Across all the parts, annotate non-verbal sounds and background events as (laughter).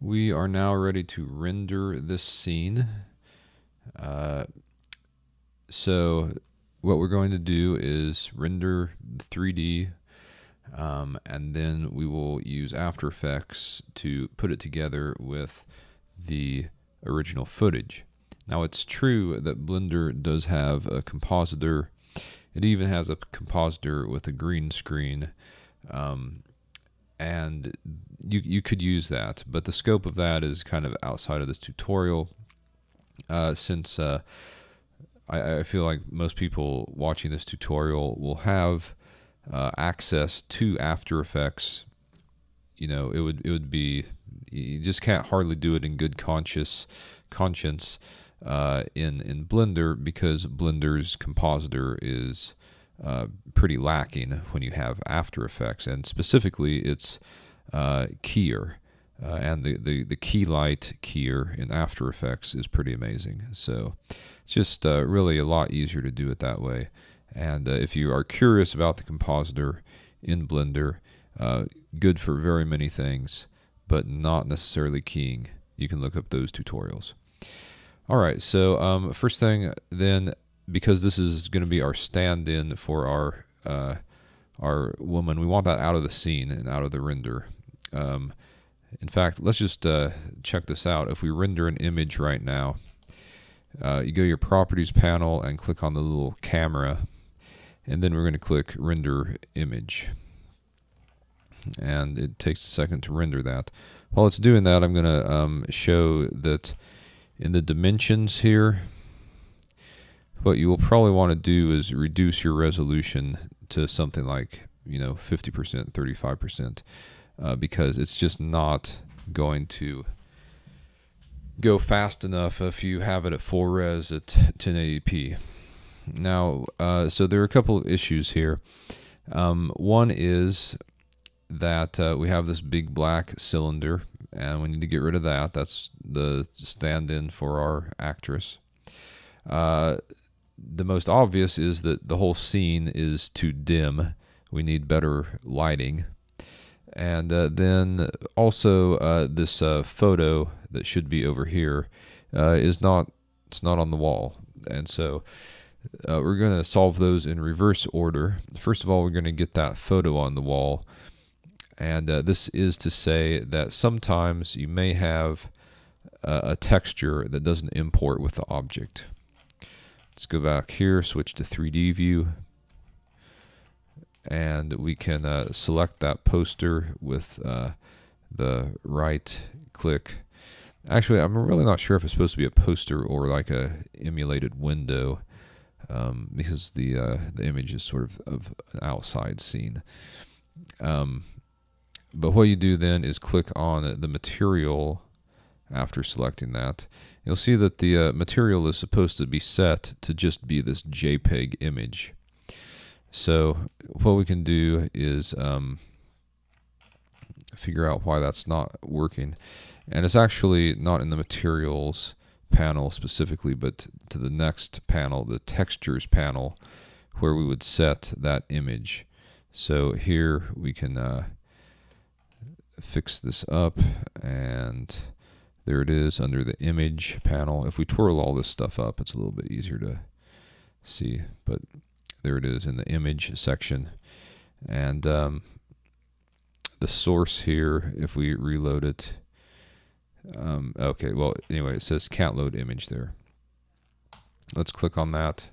We are now ready to render this scene. Uh, so what we're going to do is render 3D um, and then we will use After Effects to put it together with the original footage. Now it's true that Blender does have a compositor. It even has a compositor with a green screen. Um, and you you could use that, but the scope of that is kind of outside of this tutorial. Uh, since uh, I, I, feel like most people watching this tutorial will have uh, access to After Effects, you know, it would it would be you just can't hardly do it in good conscious conscience uh, in in Blender because Blender's compositor is uh, pretty lacking when you have After Effects, and specifically its uh, keyer. Uh, and the, the, the Keylight keyer in After Effects is pretty amazing. So it's just uh, really a lot easier to do it that way. And uh, if you are curious about the compositor in Blender, uh, good for very many things, but not necessarily keying, you can look up those tutorials. All right, so um, first thing then because this is going to be our stand-in for our uh, our woman, we want that out of the scene and out of the render. Um, in fact, let's just uh, check this out. If we render an image right now, uh, you go to your properties panel and click on the little camera, and then we're going to click render image. And it takes a second to render that. While it's doing that, I'm going to um, show that in the dimensions here, what you will probably want to do is reduce your resolution to something like, you know, 50%, 35%, uh, because it's just not going to go fast enough if you have it at full res at 1080p. Now, uh, so there are a couple of issues here. Um, one is that uh, we have this big black cylinder, and we need to get rid of that. That's the stand in for our actress. Uh, the most obvious is that the whole scene is too dim. We need better lighting. And uh, then also uh, this uh, photo that should be over here uh, is not it's not on the wall. And so uh, we're going to solve those in reverse order. First of all, we're going to get that photo on the wall. And uh, this is to say that sometimes you may have a texture that doesn't import with the object. Let's go back here, switch to 3D view, and we can uh, select that poster with uh, the right click. Actually, I'm really not sure if it's supposed to be a poster or like a emulated window um, because the uh, the image is sort of of an outside scene. Um, but what you do then is click on the material after selecting that. You'll see that the uh, material is supposed to be set to just be this JPEG image. So what we can do is um, figure out why that's not working. And it's actually not in the materials panel specifically, but to the next panel, the textures panel, where we would set that image. So here we can uh, fix this up and there it is under the image panel. If we twirl all this stuff up, it's a little bit easier to see, but there it is in the image section. And um, the source here, if we reload it, um, okay, well, anyway, it says can't load image there. Let's click on that.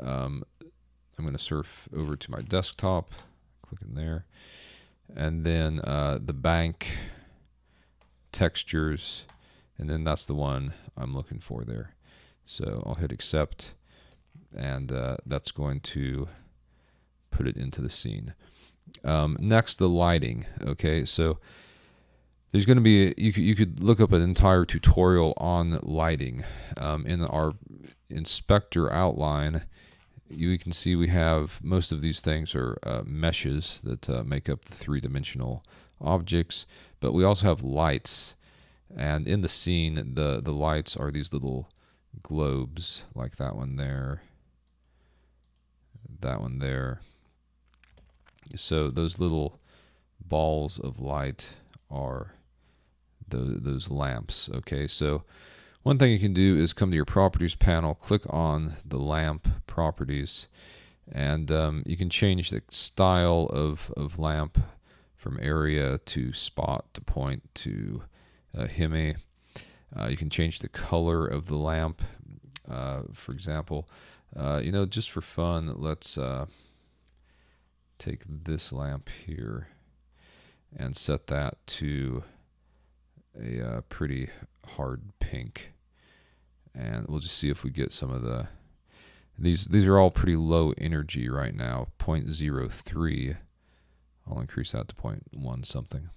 Um, I'm going to surf over to my desktop, click in there, and then uh, the bank textures and then that's the one I'm looking for there. So I'll hit accept and uh, that's going to put it into the scene. Um, next, the lighting. Okay, so there's going to be you could, you could look up an entire tutorial on lighting um, in our inspector outline. You can see we have most of these things are uh, meshes that uh, make up the three-dimensional objects, but we also have lights and in the scene, the, the lights are these little globes, like that one there, that one there. So those little balls of light are those, those lamps. Okay, so one thing you can do is come to your properties panel, click on the lamp properties, and um, you can change the style of, of lamp from area to spot to point to uh, Hemi. Uh, you can change the color of the lamp. Uh, for example, uh, you know, just for fun, let's uh, take this lamp here and set that to a uh, pretty hard pink. And we'll just see if we get some of the these these are all pretty low energy right now 0.03 I'll increase that to 0.1 something.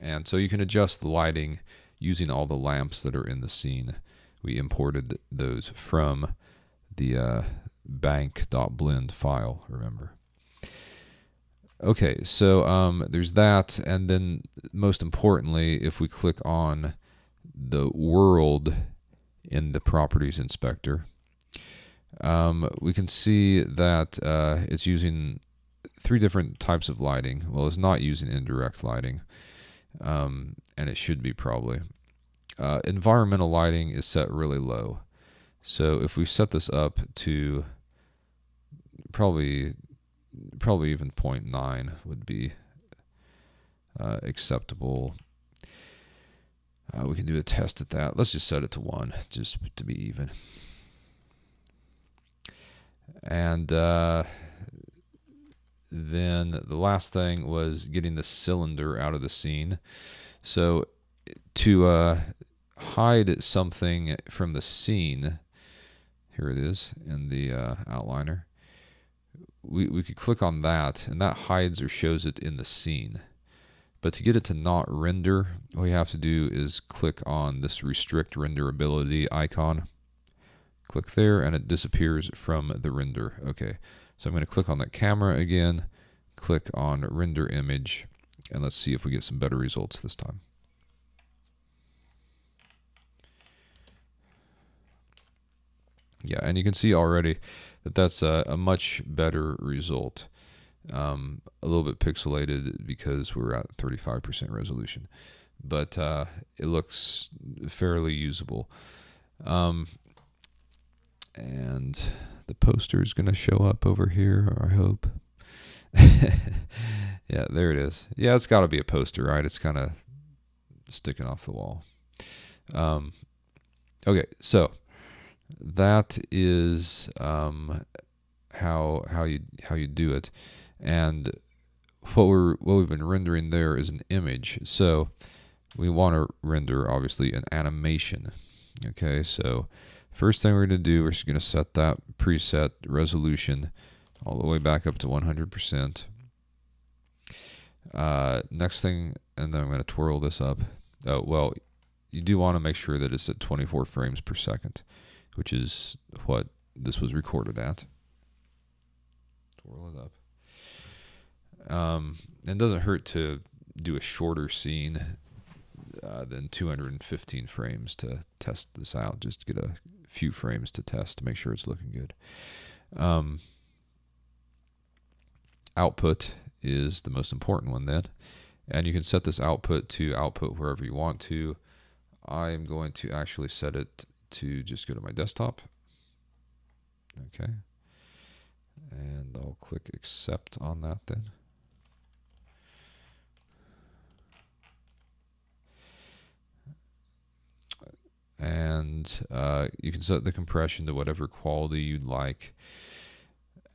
And so you can adjust the lighting using all the lamps that are in the scene. We imported those from the uh, bank.blend file remember. Okay so um, there's that and then most importantly if we click on the world in the properties inspector um, we can see that uh, it's using three different types of lighting. Well, it's not using indirect lighting, um, and it should be probably. Uh, environmental lighting is set really low. So if we set this up to probably probably even 0.9 would be uh, acceptable. Uh, we can do a test at that. Let's just set it to 1 just to be even. And uh, then the last thing was getting the cylinder out of the scene. So to uh, hide something from the scene, here it is in the uh, outliner. We, we could click on that and that hides or shows it in the scene. But to get it to not render, what you have to do is click on this restrict renderability icon. Click there and it disappears from the render. Okay, so I'm going to click on that camera again, click on render image, and let's see if we get some better results this time. Yeah, and you can see already that that's a, a much better result. Um, a little bit pixelated because we're at 35% resolution, but uh, it looks fairly usable. Um, and the poster is going to show up over here, I hope. (laughs) yeah, there it is. Yeah, it's got to be a poster, right? It's kind of sticking off the wall. Um, okay, so that is um, how how you how you do it, and what we're what we've been rendering there is an image. So we want to render obviously an animation. Okay, so First thing we're going to do, we're just going to set that preset resolution all the way back up to 100%. Uh, next thing, and then I'm going to twirl this up. Oh, well, you do want to make sure that it's at 24 frames per second, which is what this was recorded at. Twirl it up. Um, it doesn't hurt to do a shorter scene uh, than 215 frames to test this out, just to get a few frames to test to make sure it's looking good. Um, output is the most important one then. And you can set this output to output wherever you want to. I'm going to actually set it to just go to my desktop. Okay. And I'll click accept on that then. And uh, you can set the compression to whatever quality you'd like.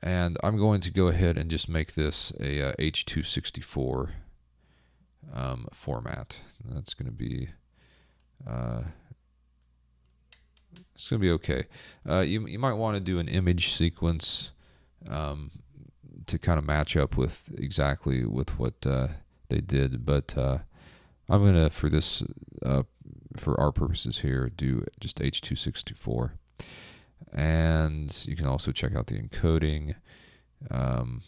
And I'm going to go ahead and just make this a uh, H264 um, format. That's going to be uh, it's going to be okay. Uh, you you might want to do an image sequence um, to kind of match up with exactly with what uh, they did, but uh, I'm going to for this uh, for our purposes here, do just H264. And you can also check out the encoding, um,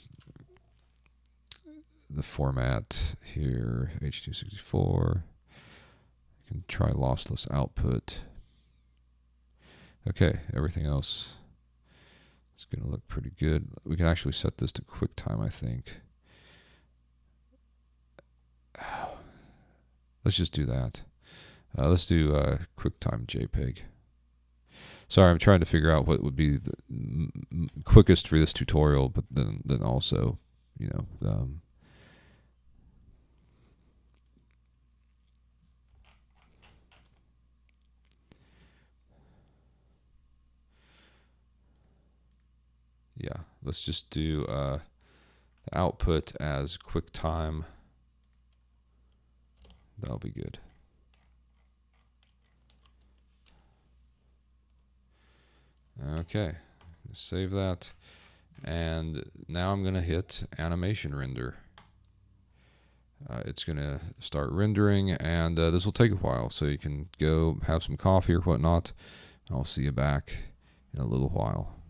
the format here, H264. You can try lossless output. Okay, everything else is going to look pretty good. We can actually set this to QuickTime, I think. (sighs) let's just do that. Uh, let's do uh, QuickTime JPEG. Sorry, I'm trying to figure out what would be the quickest for this tutorial, but then then also, you know, um, yeah, let's just do uh, output as QuickTime. That'll be good. Okay, save that. And now I'm going to hit animation render. Uh, it's going to start rendering, and uh, this will take a while, so you can go have some coffee or whatnot. I'll see you back in a little while.